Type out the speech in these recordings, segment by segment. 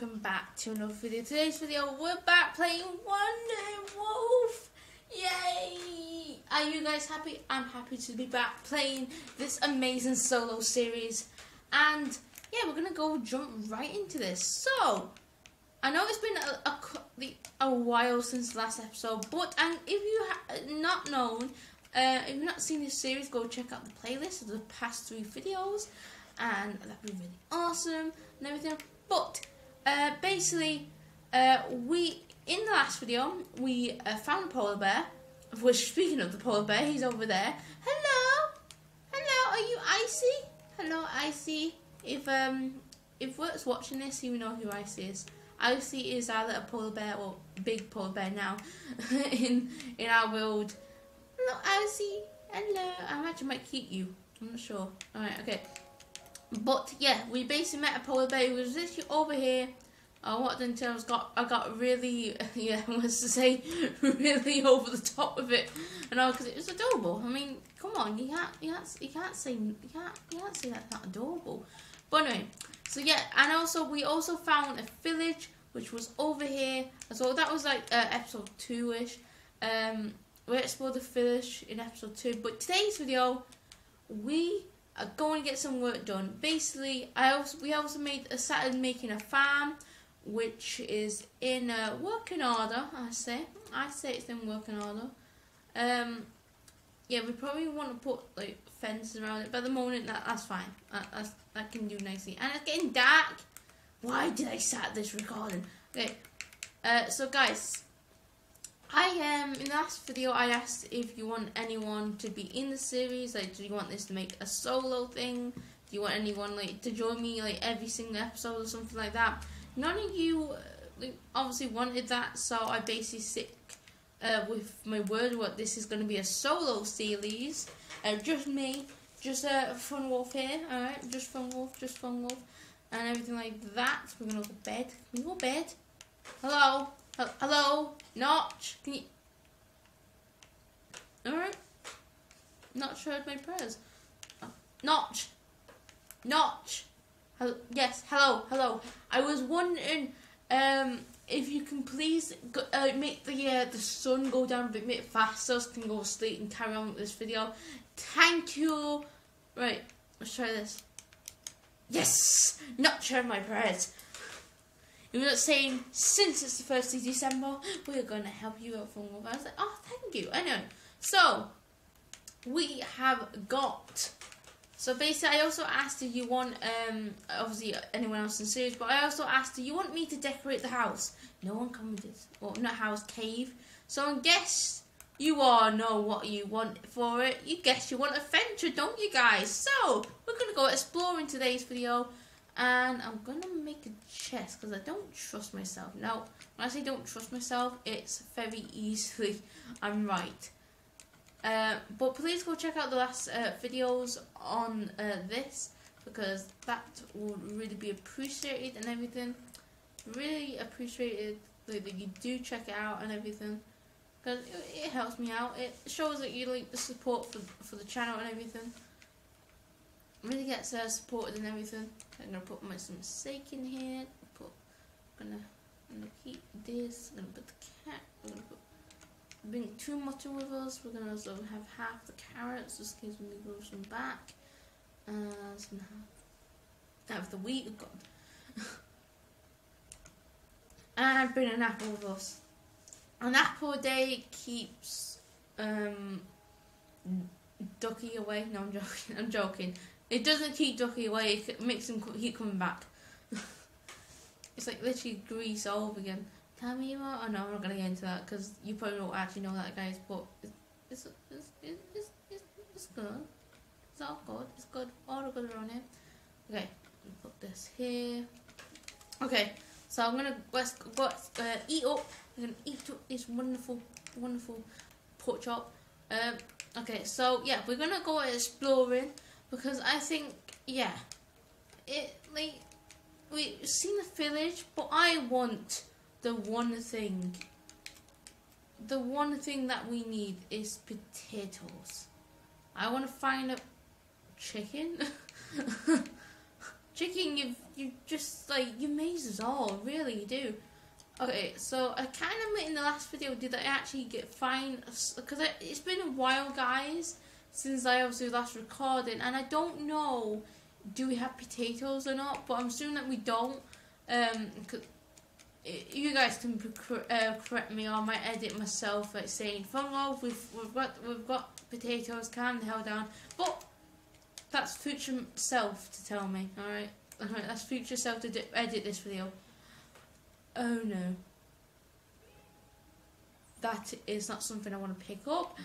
welcome back to another video. Today's video we're back playing Wonder Wolf. Yay! Are you guys happy? I'm happy to be back playing this amazing solo series. And yeah, we're gonna go jump right into this. So I know it's been a, a, a while since last episode, but and if you have not known, uh, if you've not seen this series, go check out the playlist of the past three videos and that'd be really awesome and everything. But uh, basically, uh, we in the last video we uh, found polar bear. Which speaking of the polar bear, he's over there. Hello, hello, are you Icy? Hello, Icy. If um if Work's watching this, will know who Icy is. Icy is our little polar bear, or big polar bear now, in in our world. Hello, Icy. Hello. I imagine I might keep you. I'm not sure. Alright, okay. But yeah, we basically met a polar bear who was literally over here. I walked into I got I got really yeah was to say really over the top of it and all because it was adorable. I mean, come on, you can't you can't you can't say you can't you can't say that's not adorable. But anyway, so yeah, and also we also found a village which was over here. So that was like uh, episode two ish. Um, we explored the village in episode two, but today's video we go and get some work done. Basically, I also we also made a started making a farm, which is in uh, working order. I say, I say it's in working order. Um, yeah, we probably want to put like fences around it, but at the moment that, that's fine. That, that's, that can do nicely. And it's getting dark. Why did I start this recording? Okay, uh, so guys, I um in the last video I asked if you want anyone to be in the series. Like, do you want this to make a solo thing? Do you want anyone like to join me like every single episode or something like that? None of you uh, like, obviously wanted that, so I basically stick uh, with my word. What this is going to be a solo series. Uh, just me, just a uh, fun wolf here. All right, just fun wolf, just fun wolf, and everything like that. We're gonna go to bed. Can we go to bed? Hello. Hello, Notch. Can you? All right. Notch heard my prayers. Notch. Notch. Hello. Yes. Hello. Hello. I was wondering um, if you can please go, uh, make the uh, the sun go down a bit, bit faster so I can go sleep and carry on with this video. Thank you. Right. Let's try this. Yes. Notch heard my prayers. You were not saying, since it's the 1st of December, we're going to help you out for more. I was like, oh, thank you. I know. So, we have got... So basically, I also asked if you want, um, obviously anyone else in series, but I also asked, do you want me to decorate the house? No one commented. Well, not house, cave. So I guess you all know what you want for it. You guess you want adventure, don't you guys? So, we're going to go exploring today's video and I'm gonna make a chest because I don't trust myself. Now, when I say don't trust myself, it's very easily I'm right. Uh, but please go check out the last uh, videos on uh, this because that would really be appreciated and everything. Really appreciated that you do check it out and everything because it, it helps me out. It shows that you like the support for for the channel and everything really gets uh, supported and everything. I'm gonna put my some steak in here. Put, gonna, I'm gonna keep this. I'm gonna put the cat. I'm gonna put, bring two mutton with us. We're gonna also have half the carrots just in case we grow some back. And some half, half the wheat. We've got. and bring an apple with us. An apple a day keeps um, Ducky away. No, I'm joking. I'm joking. It doesn't keep Ducky away, it makes him keep coming back. it's like literally grease all over again. Tell me what? Oh no, I'm not gonna get into that because you probably don't actually know that, guys. But it's it's it's it's, it's, it's good. It's all good. It's good. All good around here. Okay, put this here. Okay, so I'm gonna let's go uh, eat up. I'm gonna eat up this wonderful, wonderful pork chop. Um, okay, so yeah, we're gonna go exploring because I think yeah, it like we've seen the village, but I want the one thing. The one thing that we need is potatoes. I want to find a chicken. Chicken, you you just like you amaze us all, really you do. Okay, so I kind of in the last video did I actually get fine because it's been a while, guys, since I obviously last recording, and I don't know do we have potatoes or not, but I'm assuming that we don't. Um, you guys can uh, correct me, or I might edit myself like saying, "Fun love, we've we've got we've got potatoes, calm the hell down." But that's future self to tell me. All right, all right, that's future self to edit this video. Oh no, that is not something I want to pick up.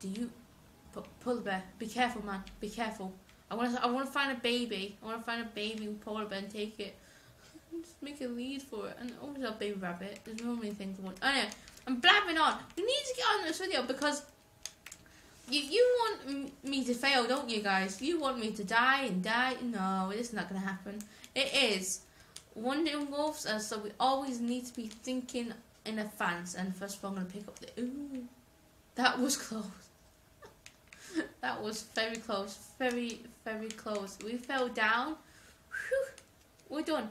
Do you? Polar bear, be careful, man. Be careful. I want to. I want to find a baby. I want to find a baby polar bear and take it. Just make a lead for it. And always a baby rabbit. There's no many things I want. Anyway, I'm blabbing on. We need to get on this video because you you want me to fail, don't you guys? You want me to die and die. No, it's not going to happen. It is. Wandering Wolves, uh, so we always need to be thinking in advance. And first of all, I'm to pick up the... Ooh, that was close. that was very close. Very, very close. We fell down. Whew, we're done.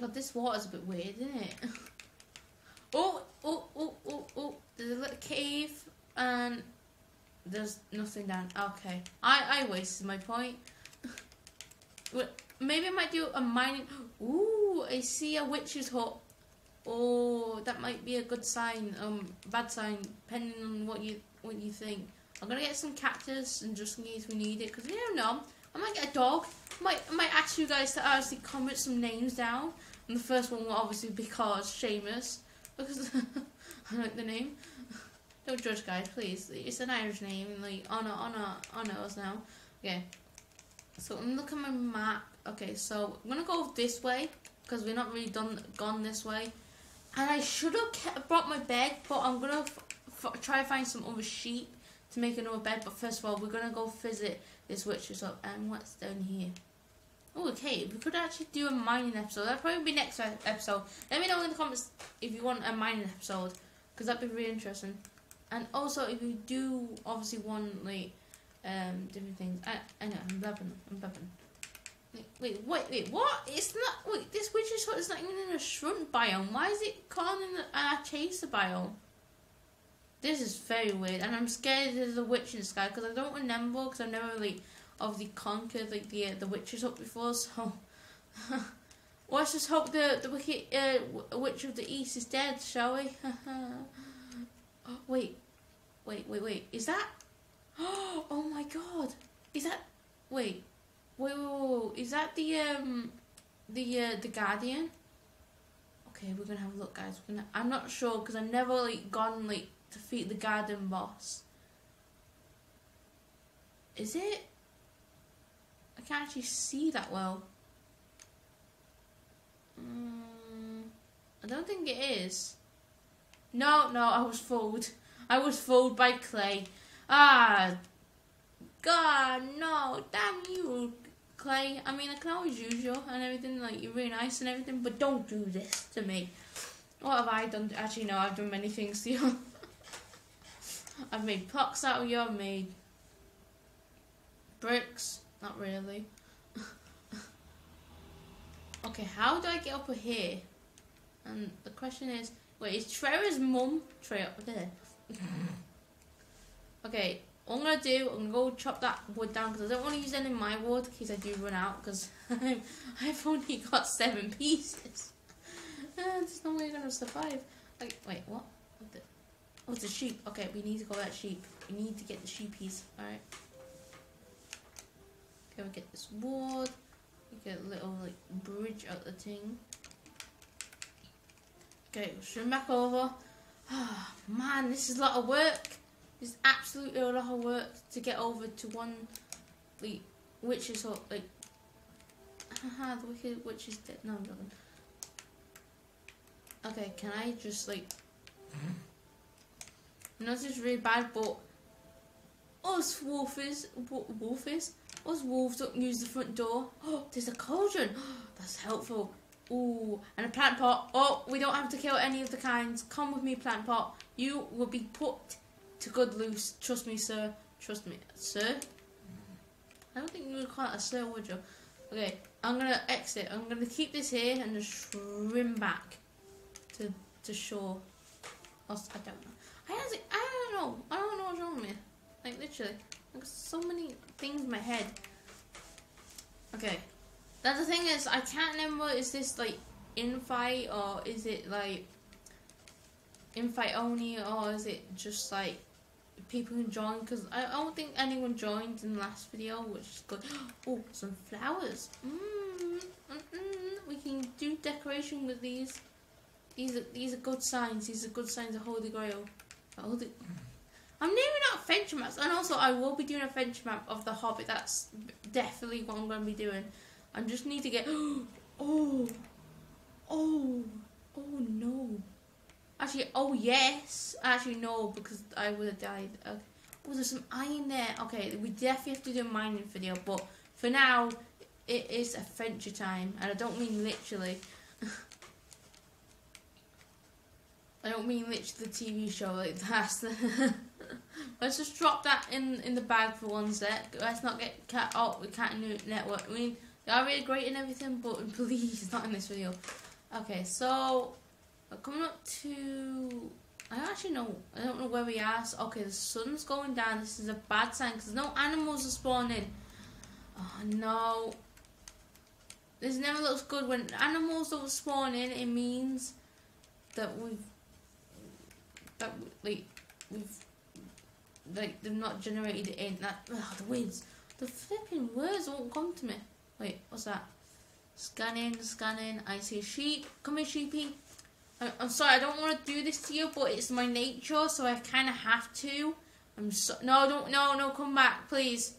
God, this water's a bit weird, isn't it? oh, oh, oh, oh, oh. There's a little cave and there's nothing down. Okay. I, I wasted my point. Maybe I might do a mining. Ooh, I see a witch's hut. Oh, that might be a good sign. Um, bad sign, depending on what you what you think. I'm gonna get some cactus and just in case we need it, because you don't know. I might get a dog. I might, I might ask you guys to actually comment some names down. And the first one will obviously be called Seamus, because I like the name. Don't judge, guys, please. It's an Irish name, like honor, honor, honor us now. Okay. So I'm looking at my map. Okay, so I'm gonna go this way because we're not really done gone this way. And I should have brought my bed, but I'm gonna try to find some other sheep to make another bed. But first of all, we're gonna go visit this witch's up. And what's down here? Oh, okay. We could actually do a mining episode. That'll probably be next episode. Let me know in the comments if you want a mining episode, because that'd be really interesting. And also, if you do obviously want like um different things, I I know I'm blabbing. I'm blabbing. Wait, wait, wait, what? It's not. Wait, this witch's hut is not even in a shrub biome. Why is it called in a chaser biome? This is very weird, and I'm scared there's a witch in the sky because I don't remember because I've never really obviously conquered like the uh, the witches up before. So let's just hope the the wicked uh, witch of the east is dead, shall we? wait, wait, wait, wait. Is that? Oh my god! Is that? Wait, wait, wait, wait, wait. Is that the um the uh, the guardian? Okay, we're gonna have a look, guys. Gonna, I'm not sure because I've never like gone like defeat the guardian boss. Is it? I can't actually see that well. Mm, I don't think it is. No, no, I was fooled. I was fooled by Clay. Ah, God, no, damn you, Clay. I mean, I can always use you and everything, like, you're really nice and everything, but don't do this to me. What have I done? Actually, no, I've done many things to you. I've made blocks out of you, I've made bricks. Not really. okay, how do I get up here? And the question is, wait, is Trevor's mum Trey up there? okay, what I'm gonna do, I'm gonna go chop that wood down because I don't want to use any of my wood in case I do run out because I've only got seven pieces. there's no way I'm gonna survive. Like, wait, what? Oh, it's a sheep. Okay, we need to go that sheep. We need to get the sheepies. Alright. Okay, we get this wood. We get a little like bridge out the thing. Okay, we'll swim back over. Oh, man, this is a lot of work. This is absolutely a lot of work to get over to one like witch's hut. Like, haha, the wicked witch is dead. No, I'm not. Okay, can I just like? Mm-hmm. Know this is really bad, but us wolfies, wolfies, us wolves don't use the front door. Oh, there's a cauldron. that's helpful. Ooh, and a plant pot. Oh, we don't have to kill any of the kinds. Come with me, plant pot. You will be put to good use. Trust me, sir. Trust me, sir. I don't think you would call it a sir, would you? Okay, I'm gonna exit. I'm gonna keep this here and just swim back to to show. us. I don't know. I honestly, know. I don't know what's wrong with me. Like literally, got so many things in my head. Okay. Now the thing is, I can't remember. Is this like in fight or is it like in fight only or is it just like people can join? Because I don't think anyone joined in the last video, which is good. Oh, some flowers. Mm, mm, mm. We can do decoration with these. These are these are good signs. These are good signs of Holy Grail. Holy. I'm naming out adventure maps, and also I will be doing a adventure map of the Hobbit. That's definitely what I'm going to be doing. I just need to get. Oh, oh, oh no. Actually, oh yes. Actually, no, because I would have died. Okay. Oh, there's some iron there. Okay, we definitely have to do a mining video, but for now, it is adventure time, and I don't mean literally. I don't mean literally the TV show like that. Let's just drop that in in the bag for one sec. Let's not get cat out with Cat Network. I mean, they are really great and everything, but please, not in this video. Okay, so uh, coming up to. I actually know. I don't know where we are. So, okay, the sun's going down. This is a bad sign because no animals are spawning. Oh no. This never looks good. When animals don't spawn in, it means that we've that like we've like they've not generated in that. Ugh, the words, the flipping words won't come to me. Wait, what's that? Scanning, scanning. I see sheep. Come here, sheepy. I, I'm sorry, I don't want to do this to you, but it's my nature, so I kind of have to. I'm so no, don't no, no, come back, please.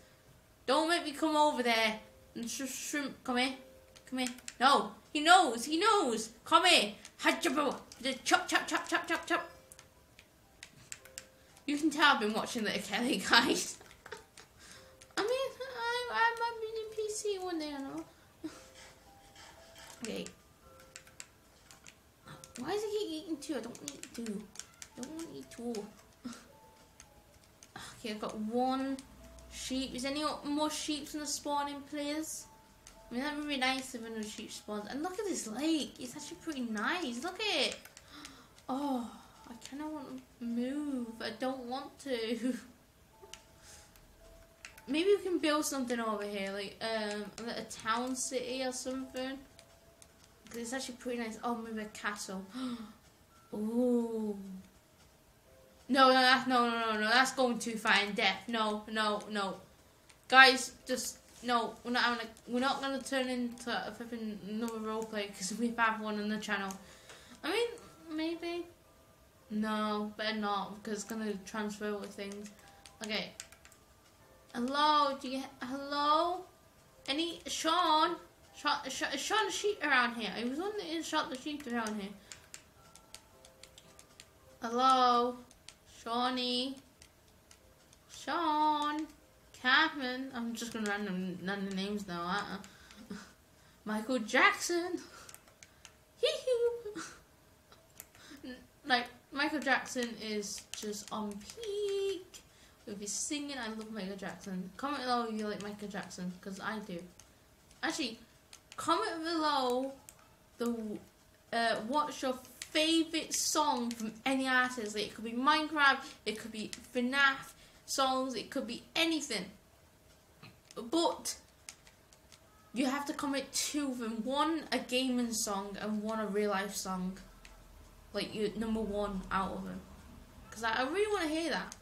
Don't make me come over there. And sh shrimp, come here, come here. No, he knows, he knows. Come here. Chop, chop, chop, chop, chop, chop. You can tell I've been watching the Kelly guys. I mean, I, I might be in PC one day, I know. okay. Why is he eating two? I don't need two. I don't want to eat two. okay, I've got one sheep. Is any more sheep in the spawning, please? I mean, that'd be nice if another sheep spawns. And look at this lake. It's actually pretty nice. Look at it. Oh, I kind of want to move. I don't want to. Maybe we can build something over here, like um, a town city or something. Cause it's actually pretty nice. Oh, maybe a castle. Ooh. No, no, no, no, no, no. That's going too far in depth. No, no, no. Guys, just no. We're not gonna. We're not gonna turn into a flipping another roleplay because we have one on the channel. I mean, maybe. No, better not because it's gonna transfer with things. Okay. Hello, do you hello? Any Sean? Shot, shot, shot the sheep around here. I was on the shot the sheep around here. Hello, Shawnee, Sean, Catherine. I'm just gonna random random names now. Uh -uh. Michael Jackson. like Michael Jackson is just on peak with his singing. I love Michael Jackson. Comment below if you like Michael Jackson because I do. Actually, comment below the uh, what's your favorite song from any artist. Like, it could be Minecraft, it could be FNAF songs, it could be anything. But you have to comment two of them. One a gaming song and one a real life song. Like you number one out of them. Because I, I really want to hear that.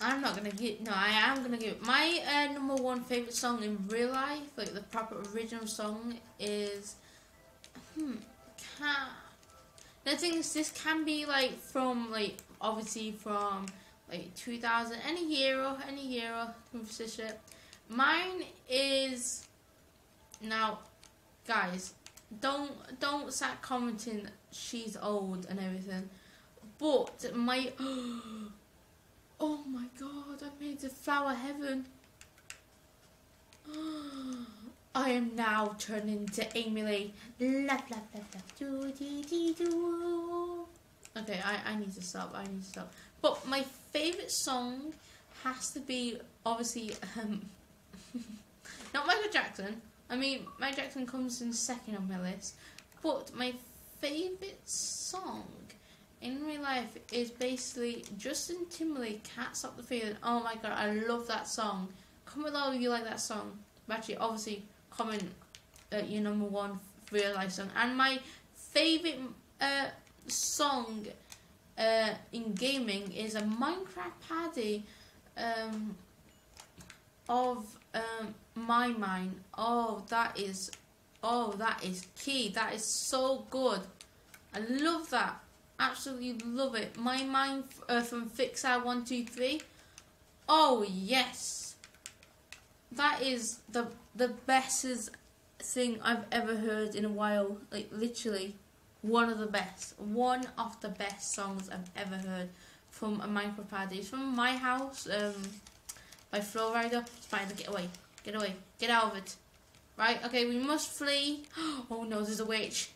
I'm not gonna get. No, I am gonna give my uh, number one favorite song in real life, like the proper original song, is. Hmm. Can. The thing is, this can be like from like obviously from like 2000, any year or any year or shit. Mine is now, guys. Don't don't start commenting. She's old and everything, but my. Oh my god, I made the flower heaven. I am now turning love. Do, do, do, do. Okay, I, I need to stop. I need to stop. But my favourite song has to be obviously um, not Michael Jackson. I mean, Michael Jackson comes in second on my list, but my favorite song in real life is basically Justin Timberlake, "Can't Stop the Feeling." Oh my god, I love that song. Comment below if you like that song. But actually, obviously, comment uh, your number one real life song. And my favorite uh, song uh, in gaming is a Minecraft parody um, of um, my mind. Oh, that is, oh, that is key. That is so good. I love that. Absolutely love it. My mind uh, from Fixar one two three. Oh yes, that is the the bestest thing I've ever heard in a while. Like literally, one of the best, one of the best songs I've ever heard from a Minecraft party. It's from my house, um, by Flo Rida. Spider, get away, get away, get out of it. Right, okay, we must flee. Oh no, there's a witch.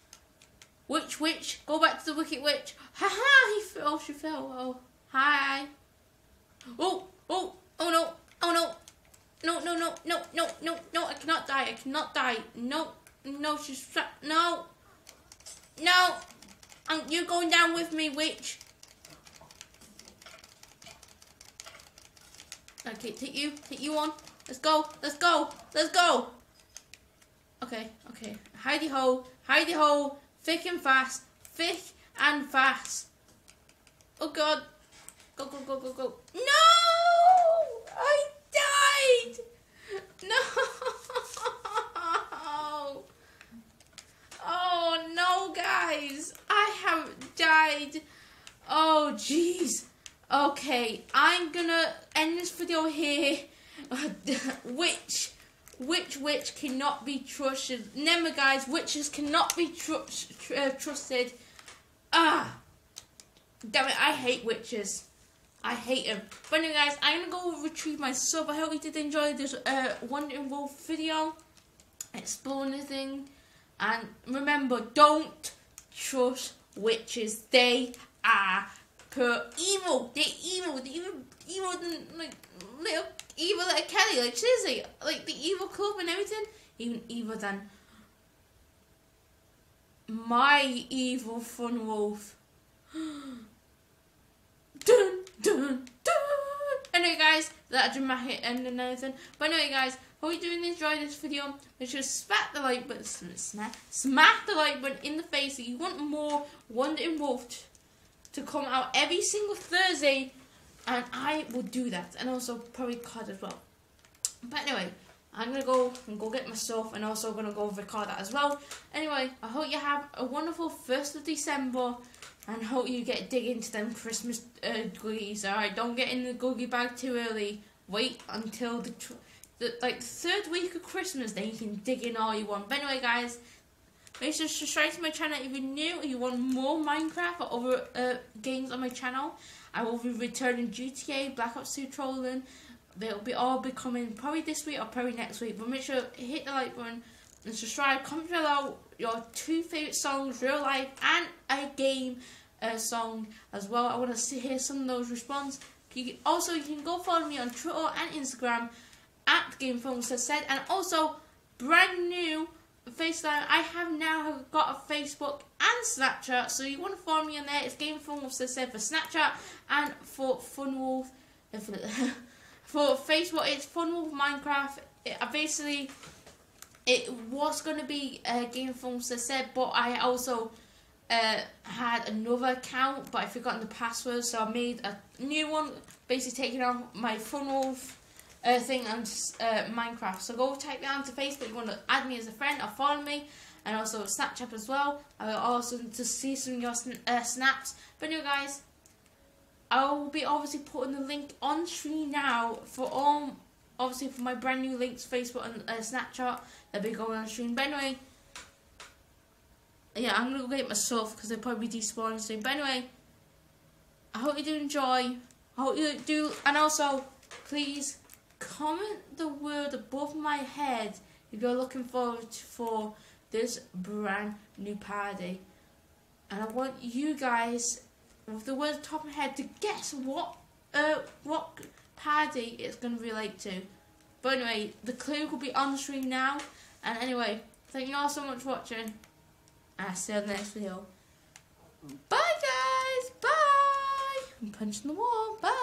Witch, witch, go back to the wicked witch. Ha ha, he fell, she fell. Oh, hi. Oh, oh, oh no, oh no. No, no, no, no, no, no, no, I cannot die, I cannot die. No, no, she's trapped. No, no, um, you're going down with me, witch. Okay, take you, take you on. Let's go, let's go, let's go. Okay, okay. Heidi ho, Heidi ho, thick and fast, thick and fast. Oh god. Go, go, go, go, go. No! I died! No! Oh no, guys. I have died. Oh, jeez. Okay, I'm gonna end this video here. which, which witch cannot be trusted? Remember, guys, witches cannot be tr tr uh, trusted. Ah, damn it! I hate witches. I hate them. But anyway, guys, I'm gonna go retrieve my sub. I hope you did enjoy this uh, Wonder Wolf video, exploring the thing. And remember, don't trust witches. They are per evil. They're evil. They're even evil like little evil like Kelly, like seriously, like the evil club and everything. Even evil than my evil fun wolf. dun dun dun. Anyway, guys, that dramatic end and everything. But anyway, guys, hope you doing enjoy this video. Make sure to smack the like button, smack, smack the like button in the face if you want more Wonder Wolf to come out every single Thursday, and I will do that, and also probably cut as well. But anyway, I'm gonna go and go get my stuff, and also gonna go record that as well. Anyway, I hope you have a wonderful first of December, and hope you get dig into them Christmas uh, goodies. All right, don't get in the goodie bag too early. Wait until the, the like third week of Christmas, then you can dig in all you want. But anyway, guys. Make sure to subscribe to my channel if you're new and you want more Minecraft or other uh, games on my channel. I will be returning GTA, Black Ops 2 Trolling. They'll be all be coming probably this week or probably next week. But make sure hit the like button and subscribe. Comment below your two favourite songs, real life and a game uh, song as well. I want to see hear some of those responses. Also, you can go follow me on Twitter and Instagram at as said. And also, brand new FaceTime. I have now got a Facebook and Snapchat, so you want to follow me on there. It's Game Fun Wolf said for Snapchat and for Fun Wolf. For, Facebook, it's Fun Wolf Minecraft. It, basically, it was going to be uh, Game Fun said, but I also uh, had another account, but I forgotten the password, so I made a new one, basically taking out my Fun Wolf uh, thing on uh, Minecraft. So go type that onto Facebook. You want to add me as a friend or follow me, and also Snapchat as well. I will also to see some of your uh, snaps. But anyway, guys, I will be obviously putting the link on screen now for all. Obviously, for my brand new links, Facebook and uh, Snapchat, they'll be going on screen. But anyway, yeah, I'm gonna go get myself because they'll probably despawning soon. But anyway, I hope you do enjoy. I hope you do, and also, please comment the word above my head if you're looking forward for this brand new party. And I want you guys, with the word top of my head, to guess what uh what Paddy it's going to relate to. But anyway, the clue will be on the screen now. And anyway, thank you all so much for watching. And I'll see you in the next video. Bye guys! Bye! I'm punching the wall. Bye!